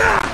Yeah.